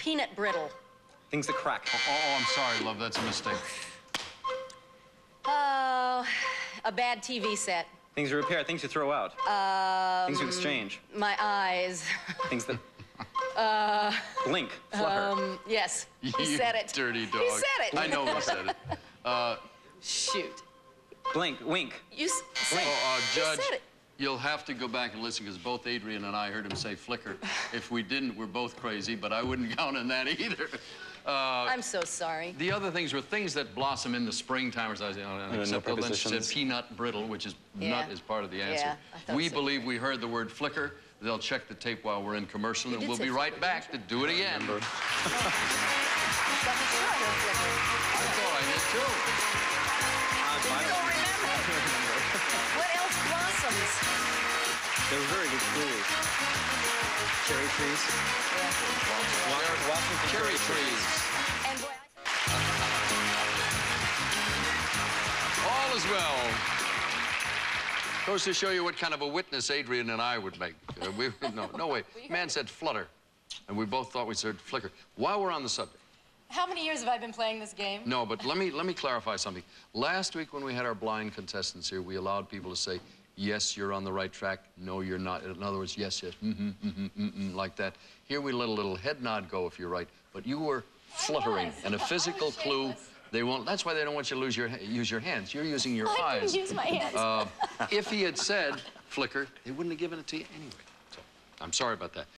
Peanut brittle. Things that crack. Oh, oh, I'm sorry, love. That's a mistake. Oh, a bad TV set. Things you repair. Things you throw out. things you exchange. My eyes. Things that uh, blink, flutter. Um, yes, he You said it. dirty dog. He said it. I know he said it. Uh, Shoot. blink, wink. You s- said Oh, uh, He Judge, said it. You'll have to go back and listen because both Adrienne and I heard him say flicker. If we didn't, we're both crazy, but I wouldn't count on that either. Uh, I'm so sorry. the other things were things that blossom in the springtime, as I said, uh, no except the Lynch said peanut brittle, which is Yeah. nut is part of the answer. Yeah, we so. believe we heard the word flicker. They'll check the tape while we're in commercial, and we'll say be right back to do it again. Remember. I'm sure I heard flicker. I thought I did too. They were very good clues. Cherry trees. Wa- Washington Cherry trees. And boy, I- All is well. Goes to show you what kind of a witness Adrienne and I would make. Uh, we, no, no way. Man said flutter, and we both thought we said flicker. While we're on the subject, how many years have I been playing this game? no, but let me let me clarify something. Last week when we had our blind contestants here, we allowed people to say, "Yes, you're on the right track. No, you're not." In other words, yes, yes, mm-hmm, mm-hmm, mm-hmm, like that. Here we let a little head nod go if you're right, but you were fluttering, and a physical clue. They won't. That's why they don't want you to lose your use your hands. You're using your I eyes. can use my hands. Uh, if he had said flicker, they wouldn't have given it to you anyway. So, I'm sorry about that.